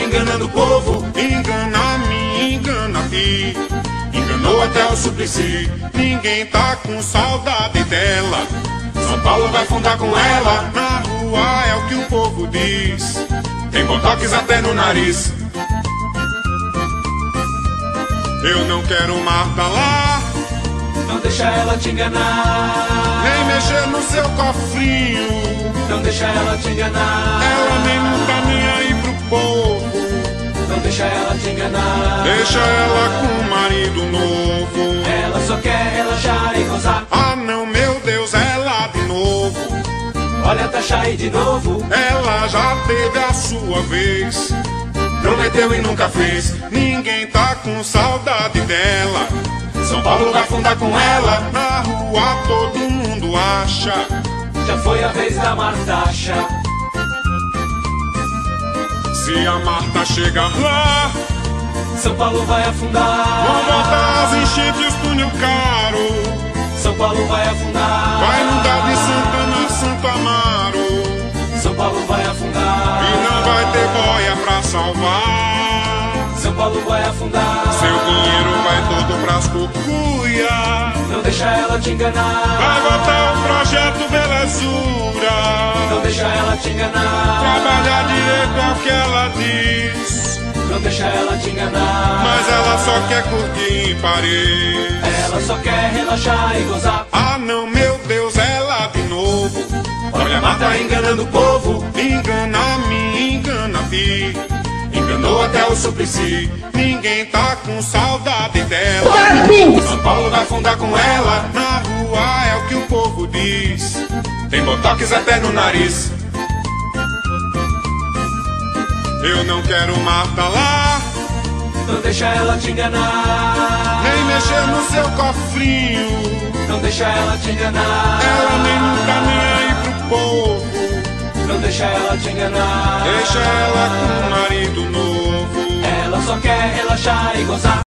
enganando o povo. Engana-me, engana-te. Enganou até o Suplicy. Ninguém tá com saudade dela. São Paulo vai fundar com ela. Na rua é o que o povo diz. Tem botox até no nariz. Eu não quero Marta lá. Não deixa ela te enganar. Nem mexer no seu cofrinho. Não deixa ela te enganar. Ela deixa ela te enganar. Deixa ela com um marido novo. Ela só quer relaxar e gozar. Ah não, meu Deus, ela de novo. Olha, tá aí de novo. Ela já teve a sua vez. Prometeu e nunca fez. Ninguém tá com saudade dela. São Paulo vai fundar com ela. Na rua todo mundo acha. Já foi a vez da Martacha. Se a Marta chegar lá, São Paulo vai afundar. vão botar as enchentes túnel caro. São Paulo vai afundar. Vai mudar de Santana a Santo Amaro. São Paulo vai afundar. E não vai ter boia pra salvar. São Paulo vai afundar. Seu dinheiro vai todo pras cucuia. Não deixa ela te enganar. Vai botar o projeto Belezura. Não deixa ela te enganar. Trabalhar direito é o que ela diz. Não deixa ela te enganar. Mas ela só quer curtir em Paris. Ela só quer relaxar e gozar. Ah não, meu Deus, ela de novo. Olha, mata enganando o povo. Engana-me, engana-te. Enganou até o Suplicy. Ninguém tá com saudade dela. São Paulo vai fundar com ela. Povo diz. Tem botox até no nariz. Eu não quero Marta lá, Não deixa ela te enganar. nem mexer no seu cofrinho. Não deixa ela te enganar. Ela nem tá nem aí pro povo. Não deixa ela te enganar. Deixa ela com um marido novo. Ela só quer relaxar e gozar.